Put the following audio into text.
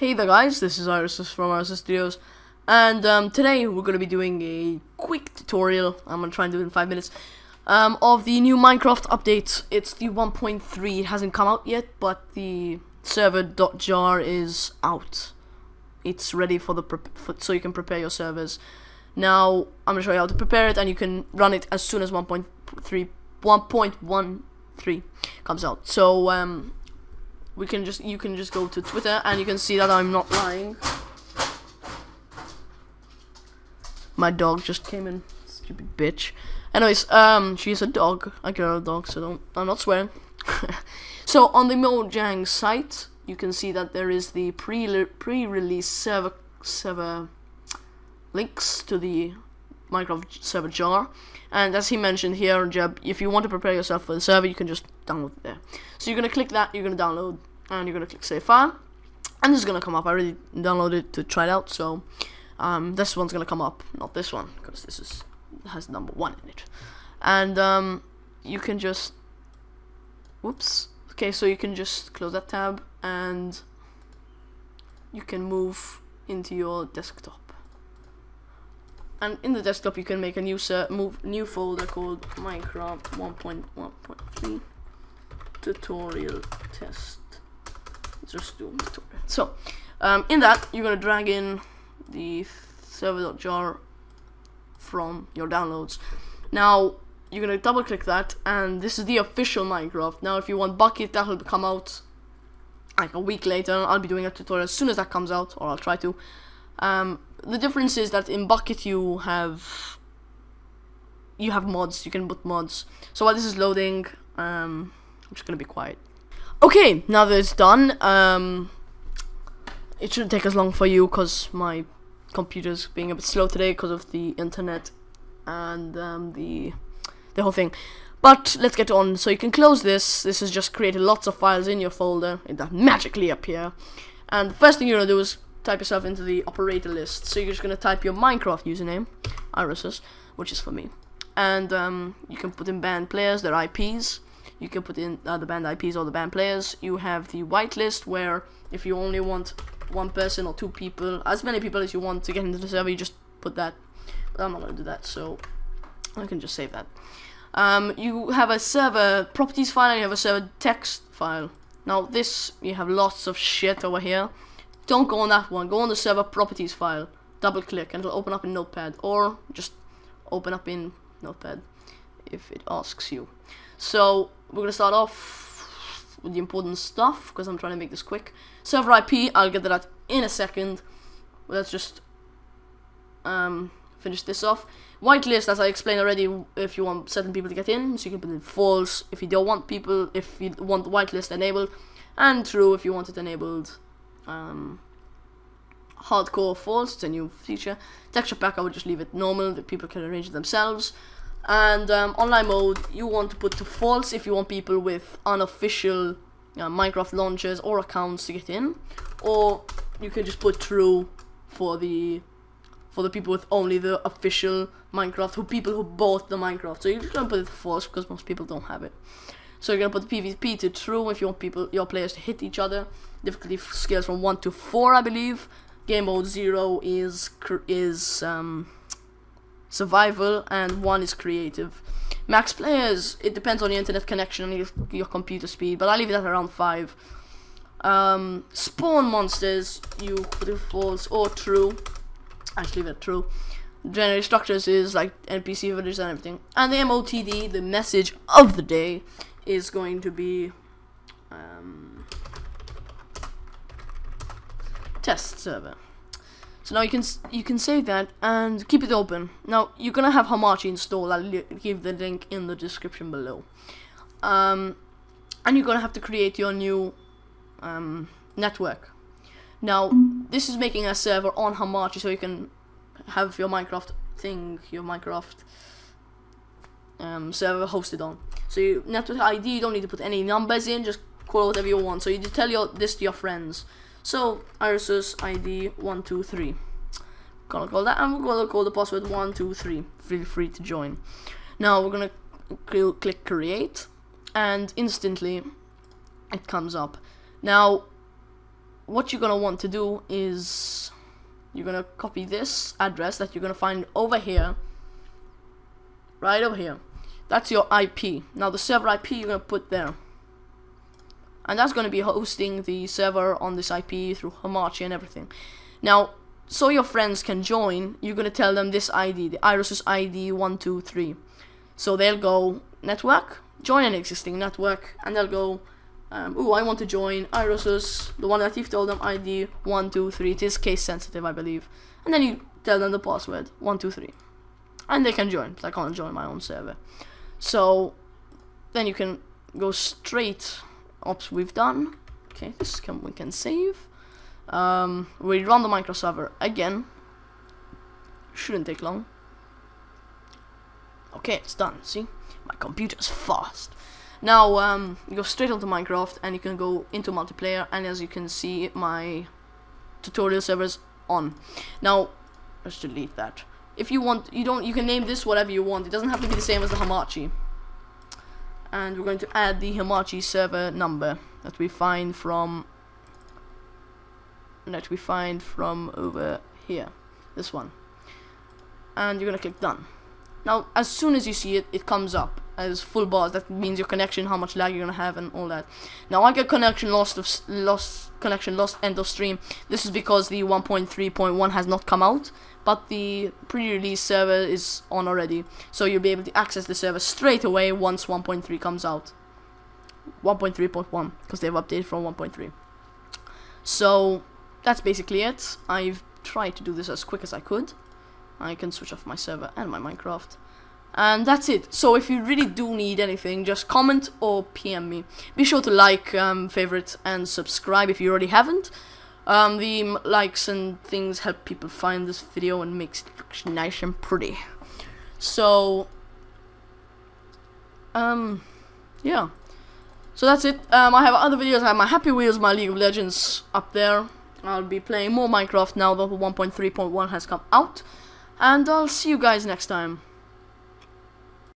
Hey there guys, this is Iris from Iris Studios and um, today we're going to be doing a quick tutorial, I'm going to try and do it in 5 minutes, um, of the new Minecraft update. It's the 1.3, it hasn't come out yet, but the server.jar is out. It's ready for the for, so you can prepare your servers. Now, I'm going to show you how to prepare it and you can run it as soon as 1.3 1.13 comes out. So, um, we can just you can just go to Twitter and you can see that I'm not lying. My dog just came in, stupid bitch. Anyways, um, she's a dog, I got a dog, so don't, I'm not swearing. so on the Mojang site, you can see that there is the pre pre-release server server links to the Minecraft server jar. And as he mentioned here, Jeb, if you want to prepare yourself for the server, you can just download it there. So you're to click that, you're to download, and you're to click save file. And this is to come up. I already downloaded it to try it out, so um, this one's to come up, not this one, because this is has number one in it. And um, you can just, whoops. Okay, so you can just close that tab, and you can move into your desktop and in the desktop you can make a new move new folder called Minecraft 1.1.3 tutorial test. Just do tutorial. So um, in that you're gonna drag in the server.jar from your downloads. Now you're gonna double click that and this is the official Minecraft. Now if you want Bukkit, that'll come out like a week later. I'll be doing a tutorial as soon as that comes out or I'll try to. Um, the difference is that in Bukkit you have you have mods. You can put mods. So while this is loading, um, I'm just gonna be quiet. Okay, now that it's done, um, it shouldn't take as long for you because my computer's being a bit slow today because of the internet and um, the the whole thing. But let's get on. So you can close this. This has just created lots of files in your folder. It magically appear. And the first thing you're gonna do is type yourself into the operator list. So you're just gonna type your Minecraft username, Irossus, which is for me, and um, you can put in banned players, their IPs. You can put in uh, the banned IPs or the banned players. You have the whitelist where if you only want one person or two people, as many people as you want to get into the server, you just put that. But I'm not gonna do that, so I can just save that. Um, you have a server properties file and you have a server text file. Now this, you have lots of shit over here. Don't go on that one. Go on the server properties file. Double click and it'll open up in Notepad or just open up in Notepad if it asks you. So we're gonna start off with the important stuff because I'm trying to make this quick. Server IP, I'll get to that in a second. Let's just um, finish this off. Whitelist, as I explained already, if you want certain people to get in, so you can put in false if you don't want people, if you want whitelist enabled, and true if you want it enabled um, hardcore false, it's a new feature. Texture pack, I would just leave it normal, that people can arrange it themselves. And um, online mode, you want to put to false if you want people with unofficial Minecraft launchers or accounts to get in, or you can just put true for the for the people with only the official Minecraft, who people who bought the Minecraft. So you're just gonna put it to false because most people don't have it. So you're gonna put the PvP to true if you want people, your players to hit each other. Difficulty scales from one to four, I believe. Game mode zero is is um, survival, and one is creative. Max players, it depends on your internet connection and your, computer speed, but I leave it at around five. Um, spawn monsters, you put it false or true. I leave it true. Generate structures is like NPC villages and everything. And the MOTD, the message of the day, is going to be um, test server. So now you can you can save that and keep it open. Now you're gonna have Hamachi installed. I'll give the link in the description below. Um, and you're gonna have to create your new um, network. Now this is making a server on Hamachi, so you can have your Minecraft thing, your Minecraft um, server hosted on. So you, network ID, you don't need to put any numbers in, just call whatever you want. So you just tell your this to your friends. So Irossus ID one two three. Gonna call that, and we're gonna call the password one two three. Feel free to join. Now we're gonna cl click create, and instantly it comes up. Now what you're gonna want to do is you're gonna copy this address that you're gonna find over here, right over here. That's your IP. Now the server IP you're gonna put there. And that's gonna be hosting the server on this IP through Hamachi and everything. Now, so your friends can join, you're gonna tell them this ID, the Irossus ID 123. So they'll go network, join an existing network, and they'll go, um, oh, I want to join Irossus, the one that you've told them ID 123. It is case sensitive, I believe. And then you tell them the password 123. And they can join, I can't join my own server. So then you can go straight ops we've done. Okay, this can we can save. Um, we run the Minecraft server again. Shouldn't take long. Okay, it's done. See, my computer's fast. Now, um, you go straight onto Minecraft and you can go into multiplayer. And as you can see, my tutorial server's on. Now, let's delete that. If you want, you don't, you can name this whatever you want. It doesn't have to be the same as the Hamachi. And we're going to add the Hamachi server number that we find from that we find from over here. This one. And you're gonna click done. Now, as soon as you see it, it comes up as full bars. That means your connection, how much lag you're gonna have, and all that. Now, I get connection lost of lost connection lost end of stream. This is because the 1.3.1 has not come out, but the pre-release server is on already. So you'll be able to access the server straight away once 1.3 comes out. 1.3.1 because they've updated from 1.3. So that's basically it. I've tried to do this as quick as I could. I can switch off my server and my Minecraft. And that's it. So if you really do need anything, just comment or PM me. Be sure to like, um, favorite, and subscribe if you already haven't. Um, the likes and things help people find this video and makes it look nice and pretty. So, um, yeah. So that's it. Um, I have other videos. I have my Happy Wheels, my League of Legends up there. I'll be playing more Minecraft now that the 1.3.1 has come out. And I'll see you guys next time.